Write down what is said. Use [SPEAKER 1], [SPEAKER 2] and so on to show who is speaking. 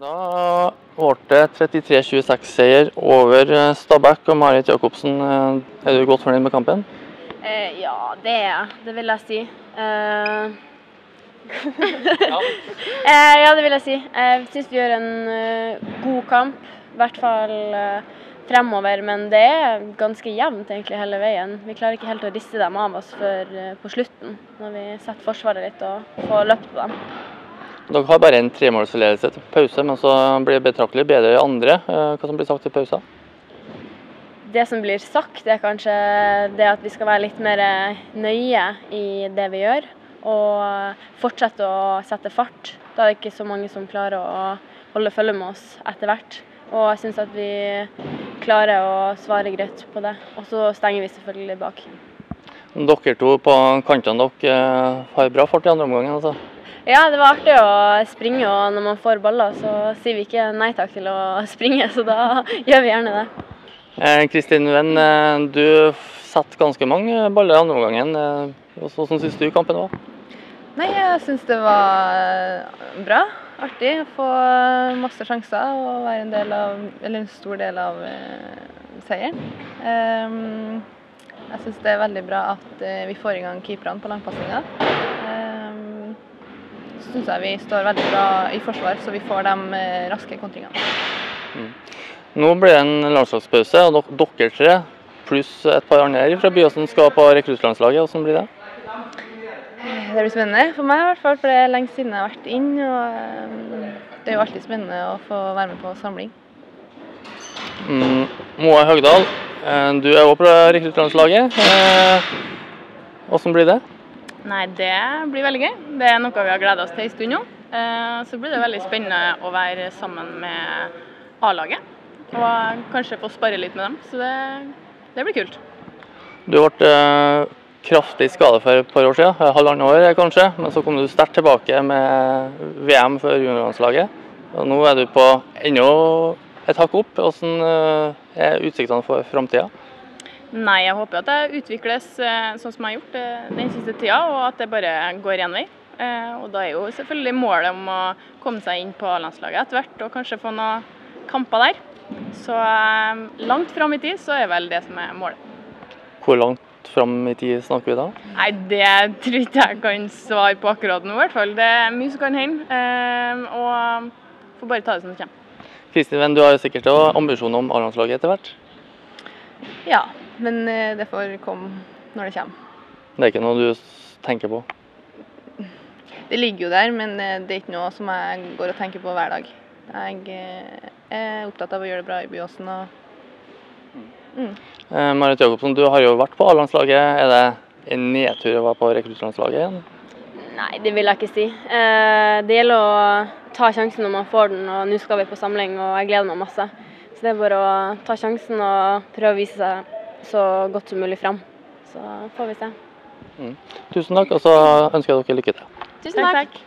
[SPEAKER 1] Da ble det 33-26-seier over eh, Stabæk og Marit Jacobsen. Eh, Er du godt fornøyd med kampen?
[SPEAKER 2] Eh, ja, det er jeg. Det vil jeg si. Eh, eh, ja, det vil jeg si. Jeg syns vi gjør en eh, god kamp. I hvert fall fremover. Men det er ganske jevnt egentlig hele veien. Vi klarer ikke helt å riste dem av oss før på slutten, når vi setter forsvaret litt og får løpt på dem.
[SPEAKER 1] Dere har bare en tremålsledelse til pause, men så blir det betraktelig bedre i andre. Eh, Hva som blir sagt i pausen?
[SPEAKER 2] Det som blir sagt, er kanskje det at vi skal være litt mer nøye i det vi gjør. Og fortsette å sette fart. Da er det ikke så mange som klarer å holde følge med oss etter hvert. Og jeg syns at vi klarer å svare greit på det. Og så stenger vi selvfølgelig bak.
[SPEAKER 1] Dere to på kantene dere eh, har bra fart i andre omgang. Altså.
[SPEAKER 2] Ja, det var artig å springe, og når man får baller, så sier vi ikke nei takk til å springe. Så da gjør vi gjerne det.
[SPEAKER 1] Eh, Kristin eh, du satte ganske mange baller i andre omgangen. Eh, Hvordan syns du kampen var?
[SPEAKER 3] Nei, jeg syns det var eh, bra. Artig å få masse sjanser og være en, del av, eller en stor del av seieren. Ehm, jeg syns det er veldig bra at vi får i gang keeperne på langpasninger. Syns jeg vi står veldig bra i forsvar, så vi får de eh, raske kontringene.
[SPEAKER 1] Nå blir det en landslagspause, og dere- tre pluss et par andre fra Byåsen skal på rekruttlandslaget. Hvordan blir det?
[SPEAKER 3] Det blir spennende for meg i hvert fall, for det er lenge siden jeg har vært inn. Og eh, det er jo alltid spennende å få være med på samling.
[SPEAKER 1] Mm, Moa Høgdal, eh, du er òg på rekruttlandslaget. Eh, Hvordan blir det?
[SPEAKER 4] Nei, det blir veldig gøy. Det er noe vi har gleda oss til en stund nå. Eh, Så blir det veldig spennende å være sammen med A-laget. Og kanskje få spare litt med dem. Så det, det blir kult.
[SPEAKER 1] Du ble eh, kraftig skade for et par år siden, eh, halvannet år kanskje. Men så kom du sterkt tilbake med VM for juniorlandslaget. Og nå er du på enda et hakk opp. Hvordan er utsiktene for framtida?
[SPEAKER 4] Nei, jeg håper at det utvikles eh, sånn som jeg har gjort eh, den siste tida, og at det bare går én vei. Eh, Og da er jo selvfølgelig målet om å komme seg inn på A-landslaget etter hvert, og kanskje få noen kamper der. Så langt fram i tid så er vel det som er målet.
[SPEAKER 1] Hvor langt fram i tid snakker vi da?
[SPEAKER 4] Nei, det tror ikke jeg kan svare på akkurat nå, i hvert fall. Det er mye som kan hende. eh, Og får bare ta det som det kommer.
[SPEAKER 1] Kristin Venn, du har jo sikkert også ambisjoner om A-landslaget etter hvert.
[SPEAKER 3] Ja, men eh, det får komme når det kommer.
[SPEAKER 1] Det er ikke noe du tenker på?
[SPEAKER 3] Det ligger jo der, men eh, det er ikke noe som jeg går og tenker på hver dag. Jeg eh, er opptatt av å gjøre det bra i Byåsen. og mm.
[SPEAKER 1] Eh, Marit Jacobsen, du har jo vært på A-landslaget. Er det en nedtur å være på rekruttlandslaget igjen?
[SPEAKER 2] Nei, det vil jeg ikke si. Eh, det gjelder å ta sjansen når man får den, og nå skal vi på samling, og jeg gleder meg masse. Så det er bare å ta sjansen og prøve å vise seg så godt som mulig fram. Så får vi se.
[SPEAKER 1] Tusen takk, og så ønsker jeg dere lykke til.
[SPEAKER 2] Tusen takk.